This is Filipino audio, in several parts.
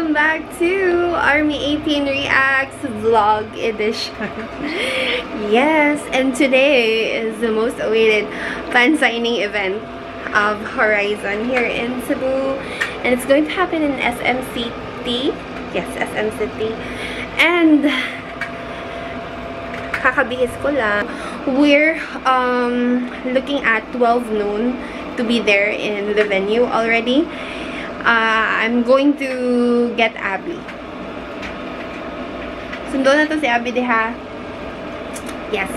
Welcome back to Army 18 Reacts Vlog Edition. yes, and today is the most awaited fan signing event of Horizon here in Cebu. And it's going to happen in SMCT. Yes, SMCT. And kakabihis ko lang. We're um, looking at 12 noon to be there in the venue already. Uh, I'm going to get Abby. Sundo na to si Abby, di ha? Yes.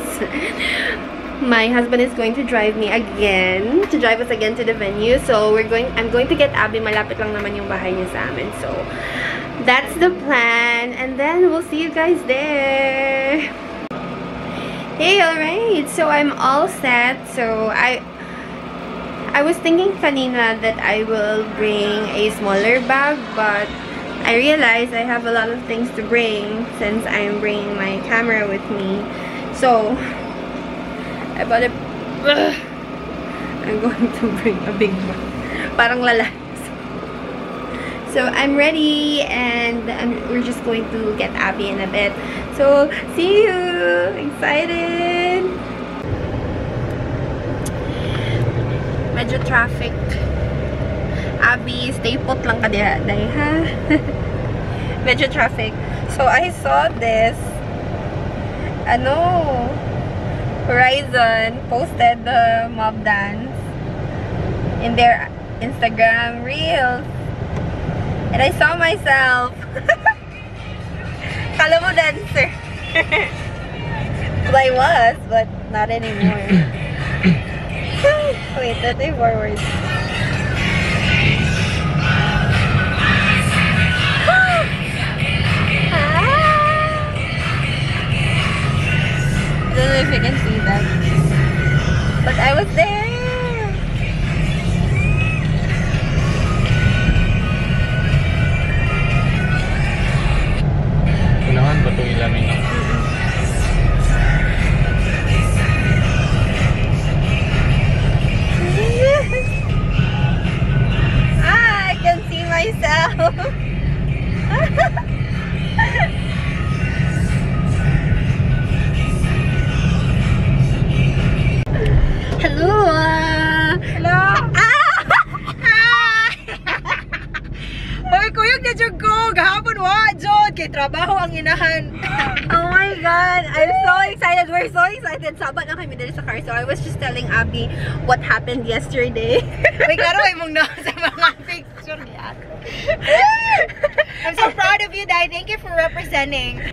My husband is going to drive me again, to drive us again to the venue. So, we're going, I'm going to get Abby. Malapit lang naman yung bahay niya sa amin. So, that's the plan. And then, we'll see you guys there. Hey, alright. So, I'm all set. So, I I was thinking kanina that I will bring a smaller bag, but I realized I have a lot of things to bring since I'm bringing my camera with me. So, I bought a... Ugh, I'm going to bring a big bag. Parang lala. So, I'm ready and I'm, we're just going to get Abby in a bit. So, see you! Excited! Medyo traffic. Abby, stay put lang ka diha, ha? medyo traffic. So, I saw this. Ano? Horizon posted the mob dance in their Instagram reels. And I saw myself. Kala mo dancer. well, I was, but not anymore. Wait, that ay forward. I don't know if you can see that. But I was there! Kailangan ba itong ilamin ng myself! Hello! ah! Hello? Ah! Hoy, kuyog na dyan ko. Gahapon wa, Jod. Kay trabaho ang inahan. Oh my god, I'm so excited. We're so excited. Sabat na kami dito sa car. So I was just telling Abby what happened yesterday. Klaro ay mong na sa mga picture niya. I'm so proud of you, Dai. Thank you for representing.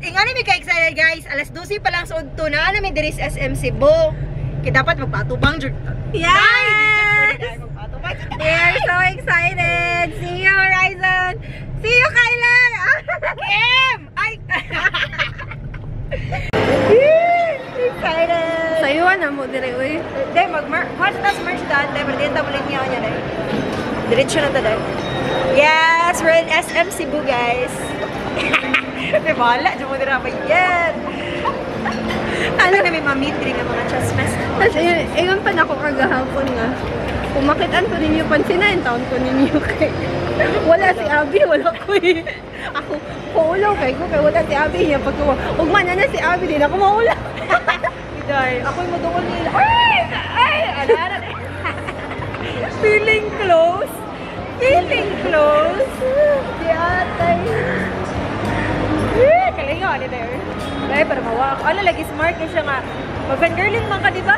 Inga namin ka-excited, guys. Alas 12 pa lang sa Udto na namin diri sa SM Cebu. Kaya dapat magpatubang, Jod. Yes! Dai, Dai, magpatubang. We're so excited. See you, Horizon. See you, Kylan. Kim! Ay! excited. Sa'yo na mo dire, uy. Dai, mag-merch. What's that merch done? Dai, dito mo lang niya niya, Dai. Diretso na to, Dai. Yes, we're in SM Cebu, guys. May bahala, dyan mo nila pa yan. Ano na may mamit rin ng mga chasmas. Tapos, ayun, pa na ako kagahapon nga. Kumakitan ko ninyo, pansinayin taon ko ninyo kay. Wala si Abby, wala ko eh. Ako, paulaw kay ko, kay wala si Abby niya. Pag ko, ugman na na si Abby, din ako maulaw. Day, ako'y maduol nila. Ay! Ay! Ano? Feeling close. Feeling close. Di atay. Eh, kalingo, ano there? Dahil para mawa. Ano, lagi smart na siya nga. Mag-fangirling man ka, di ba?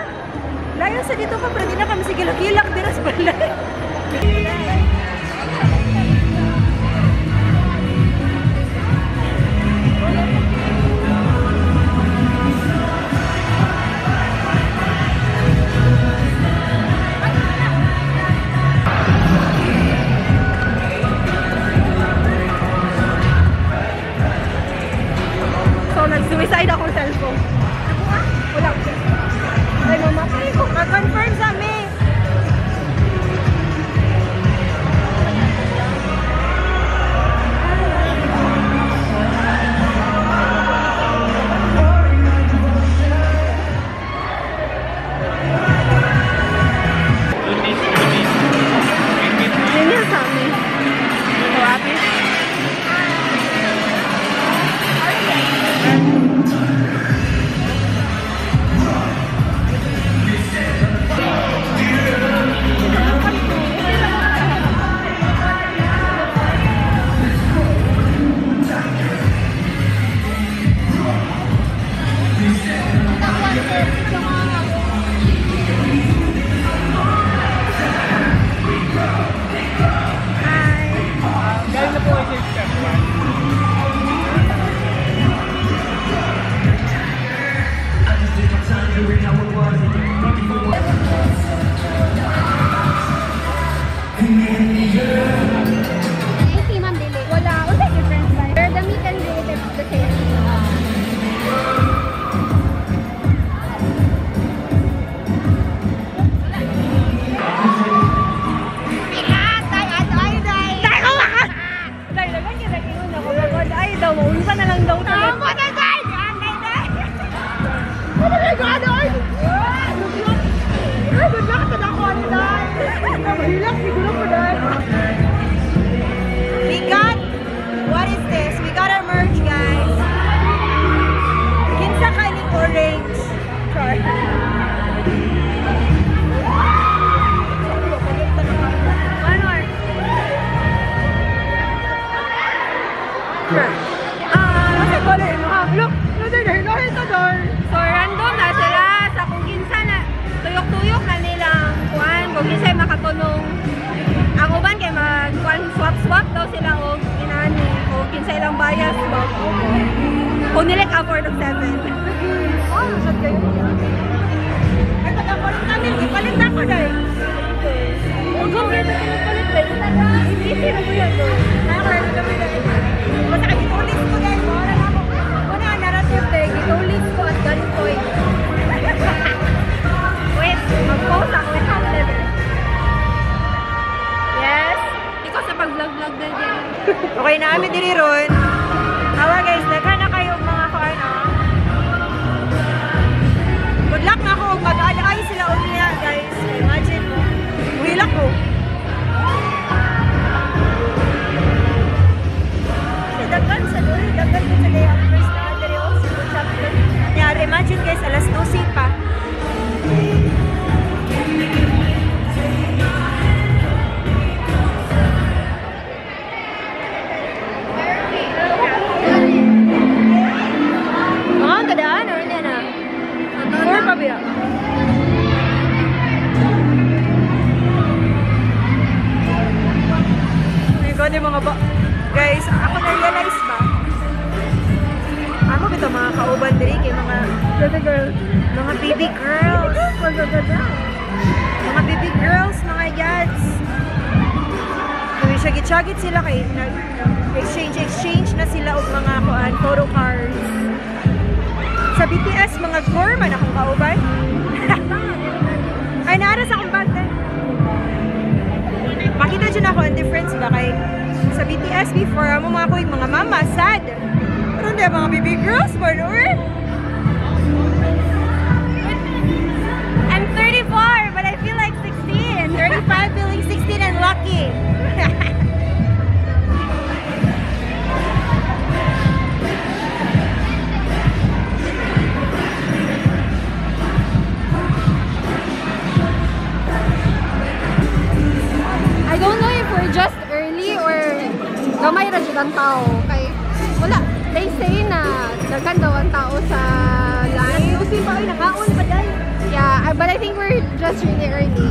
Layo sa dito ka, pero di na kami sige hilak di na balay. Nag-suicide ako sa cellphone. Okay na kami diri ron. Awa guys, naghan imagine guys, alas 12 pa. Guys, ako na-realize ba? Bito mga kauban diri kay mga baby girls. Mga baby girls. Mga baby girls, mga yads. Kung syagit-syagit sila kay exchange exchange na sila og mga kuan photo cards. Sa BTS mga core man akong kauban. Ay naara sa akong bag din. Makita dyan ako ang difference ba kay sa BTS before amo mga kuig mga mama sad. Pero hindi mga baby girls man or I'm 34, but I feel like 16. 35 feeling 16 and lucky. I don't know if we're just early or gamay ra tao kay wala they say na daghan daw ang tao sa land Ayusin pa ay nakaon pa dahil. yeah but I think we're just really early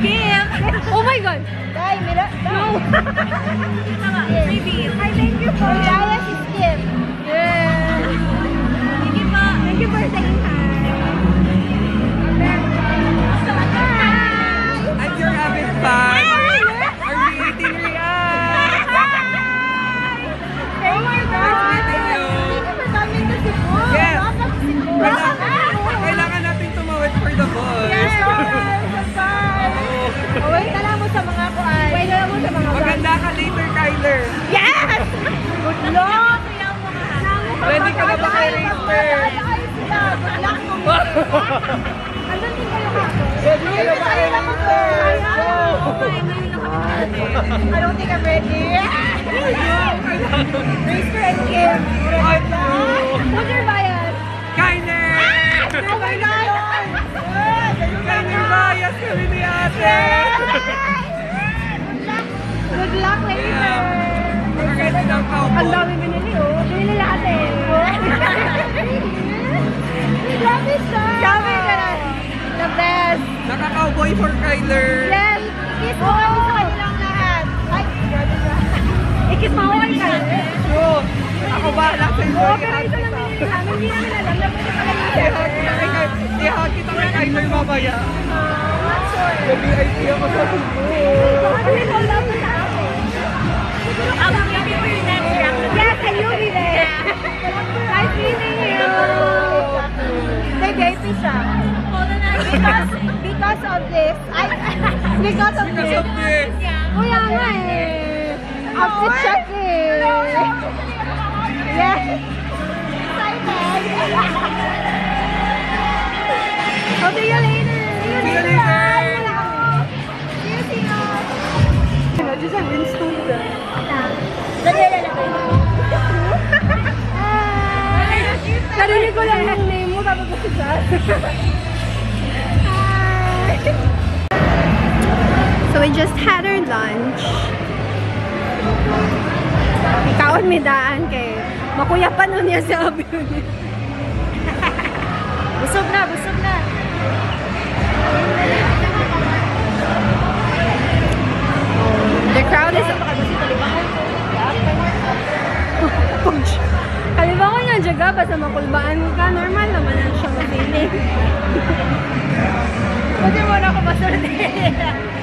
Kim. Oh my God. Dai, mira. No. Maybe. Hi, thank you po. Your bias is Yeah. Thank you po. Thank you for saying hi. I'm your avid fan. Are we eating react? Oh my God. Nice meeting you. Thank you for coming to Cebu. Yes. Welcome to Cebu. Kailangan, kailangan natin tumawid for the boss. Yes, Bye. Na lang mo sa mga kuan. Wait, alam mo sa mga Maganda ka later, Kyler. Yes! Good luck! Ready ka na ba kay Racer? Good luck mo. Andun din kayo ka. Ready ka na ba kay Racer? Go! I don't think I'm ready. Racer and Kim. Ay, no. Who's your bias? Kyler! Oh my God! Kyler bias kami ni ate! Good luck later. Ready na ang Ang cowboy. dami binili, oh. Binili lahat eh. Grabe siya. Sabi ka na. The best. Naka-cowboy for Kyler. Yes. Kiss mo kami sa kanilang lahat. Ay, grabe siya. Ikis mo ako ka. Bro, ako bahala sa iyo. Oo, pero ito lang binili namin. Hindi namin alam na pwede pala yung I-hug kita kay Kyler. enjoy Nice meeting you. Because, because of this. I, because of this. We just had our lunch. Ikaon mi daan kay makuya pa nun niya sa abi. Busog na, busog na. The crowd is Kalibangan niya jaga basta makulbaan ka normal naman ang siya masinig. Pwede mo na ako masulti.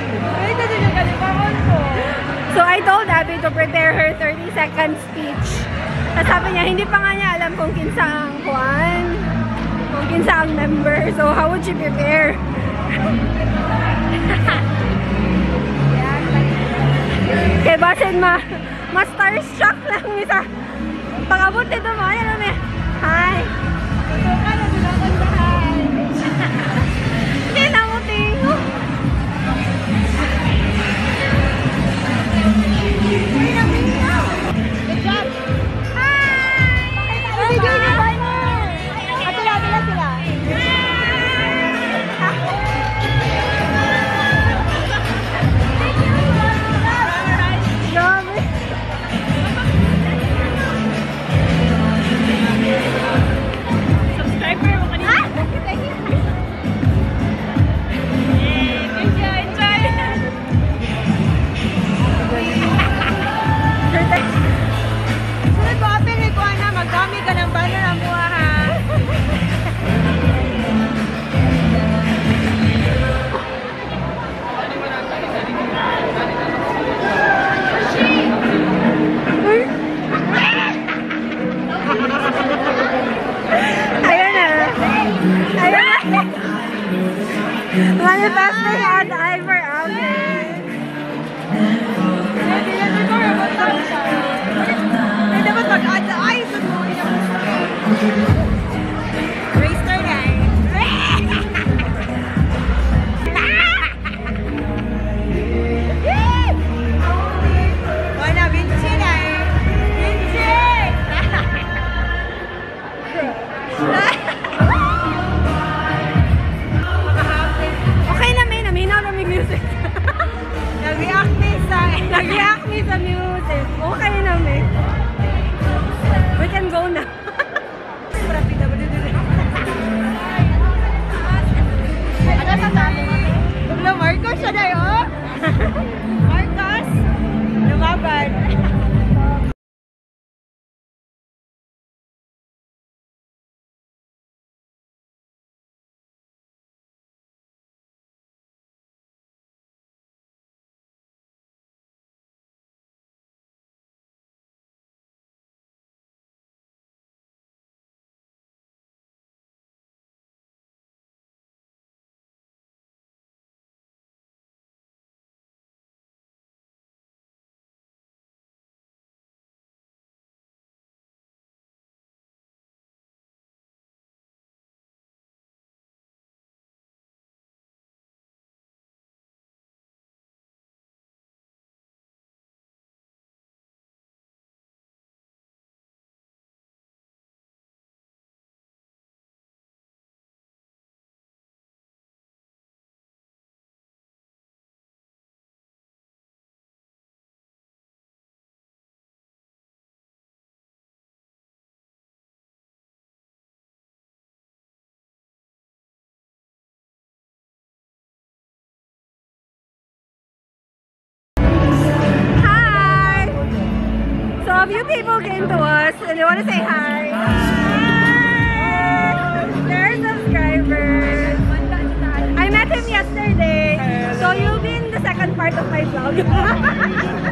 So I told Abby to prepare her 30 second speech. Tapos sabi niya, hindi pa nga niya alam kung kinsa ang kuan, kung kinsa ang member. So how would she prepare? Kaya basin ma, ma starstruck lang mi sa pangabot nito mo. Ayan namin, hi. Good people came to us and they want to say hi. Hi! They're subscribers. I met him yesterday. So you'll be in the second part of my vlog.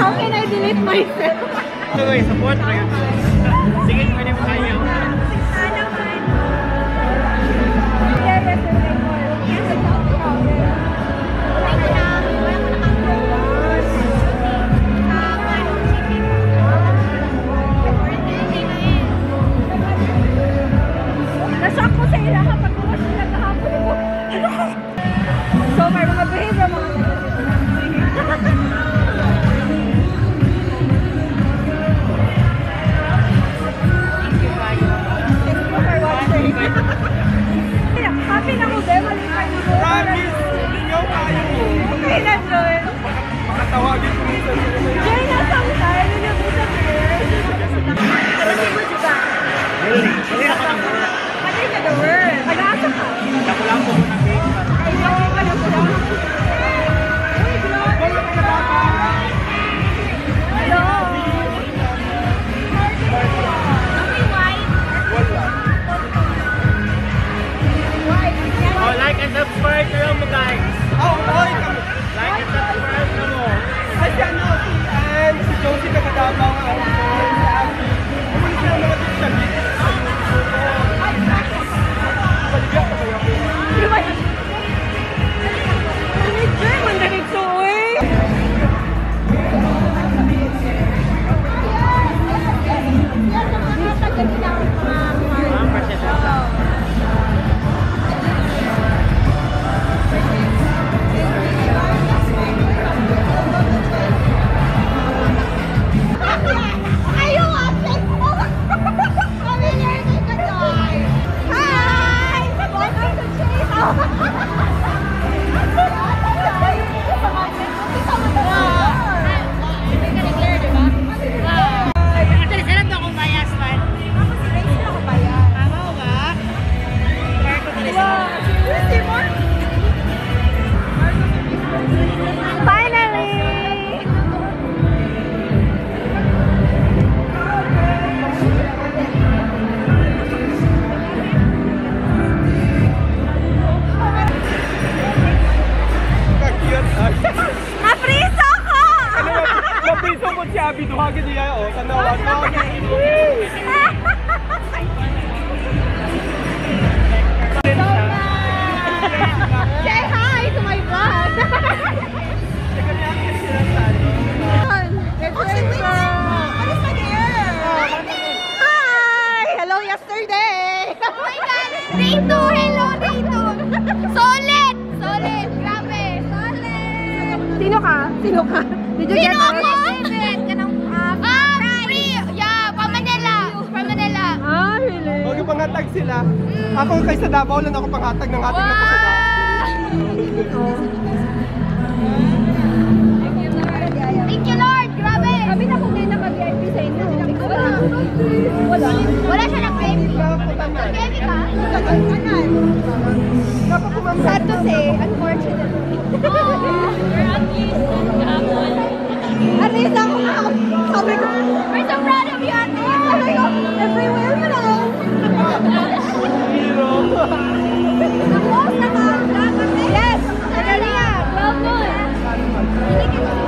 How can I delete myself? So support kayo. tá o amigo Nahilo ka. Did you get out? Ah, ah, ah, Huwag pangatag sila. Mm. Ako kay sa Davao lang ako pangatag ng ating wow! napakagawa. Thank you Lord! Grabe! Kami na kung na ka-VIP sa inyo. Wala. Wala. Wala siya na VIP. VIP ka? Ano? Dapat kumamsad to say, unfortunately. At least ako sabi ko, we're so proud of you, Ate. Sabi ko, everywhere you know. Hero. Sa post naman, dapat yes. Sa Well done.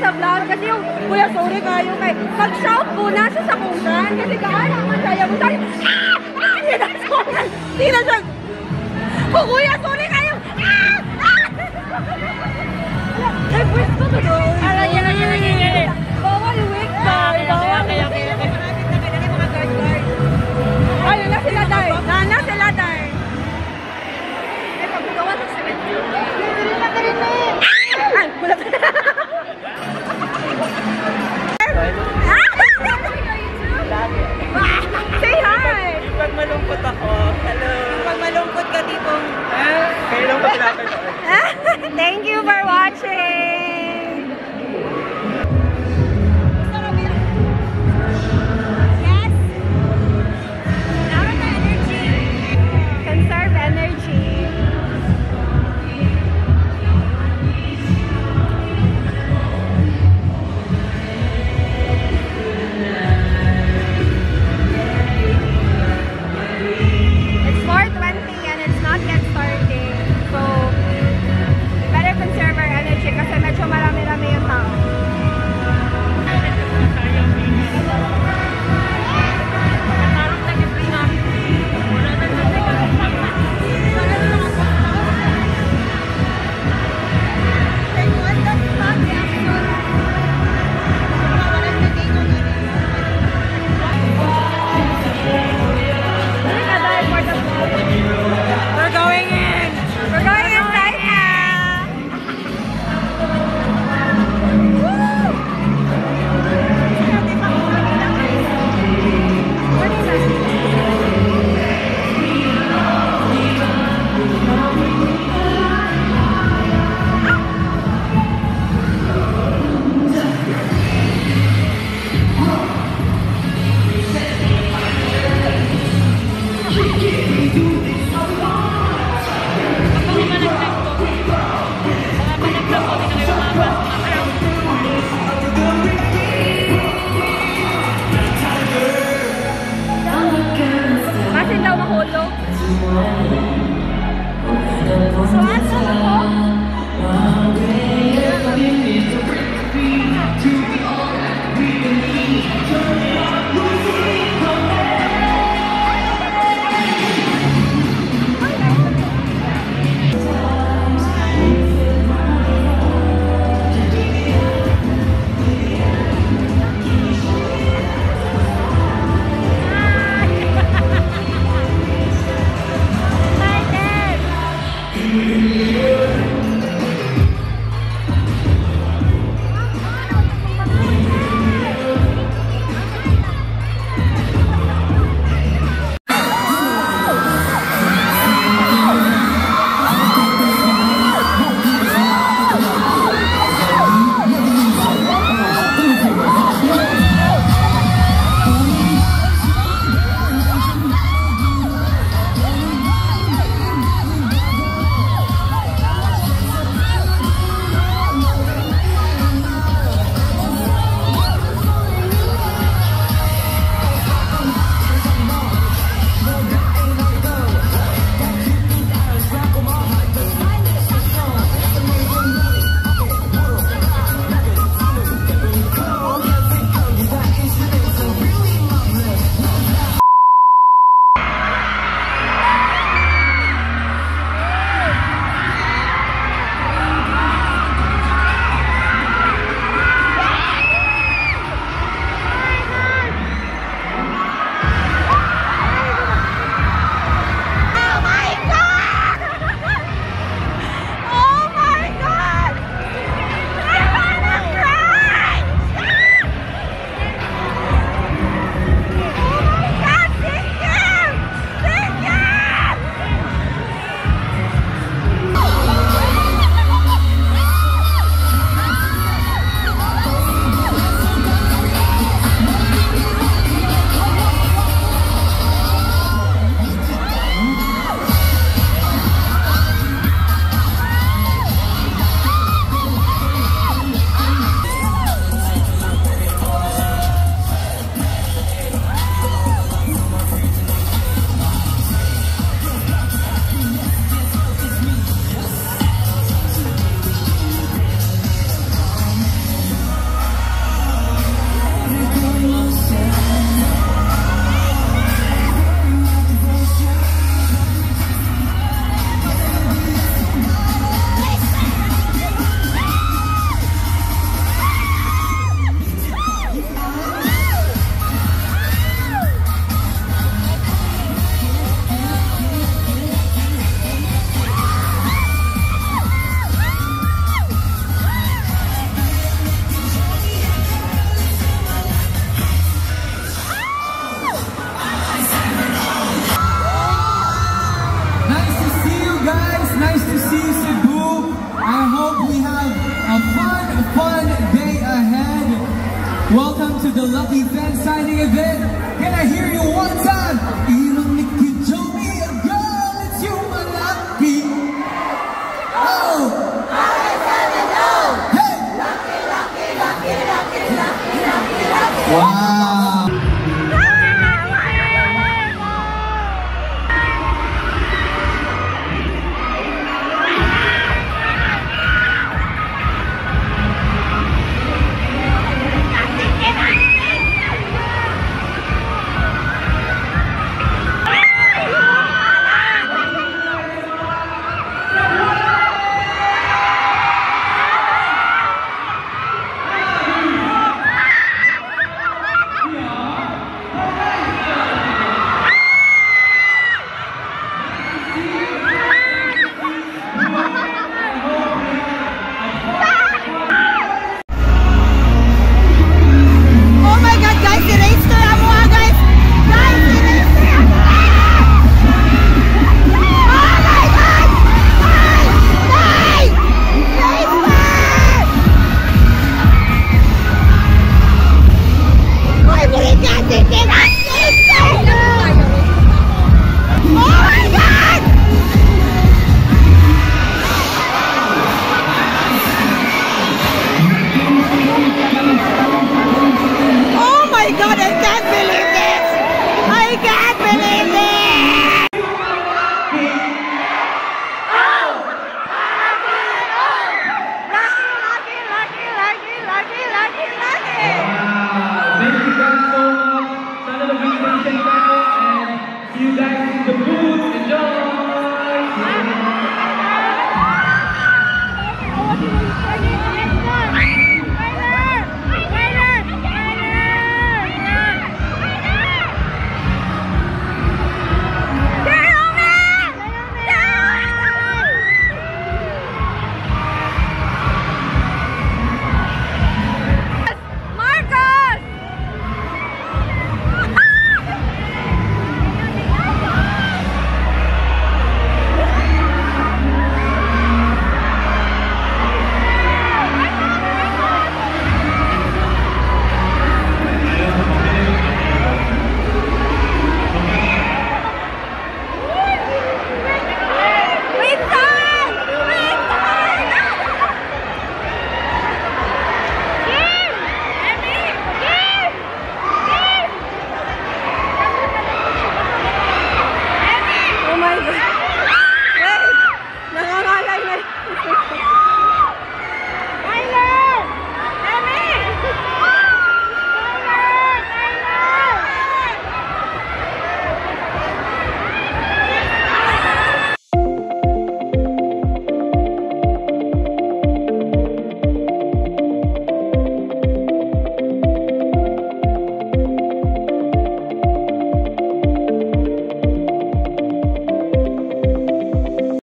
Sa vlog kasi yung kuya sorry kayo kay pag-shout po nasa sa kungan kasi kaan naman kaya mo sorry. Ah! Ah! Na na siya. Oh, kuya sorry kayo. Ah! Ah! Ay, pwesto to doon. Ala, yan, yan, yan, yan, yan. Bawal wig, guard. Bawal kaya, kaya, kaya. Ay, na sila, Dar. Nana sila, Dar. Ay, pagbugawa ng cement. Ay, wala pa. Say hi! Pag malungkot ako, hello. Pag malungkot ka, tipong... Ah, kailan pa pinapanood? Thank you for watching!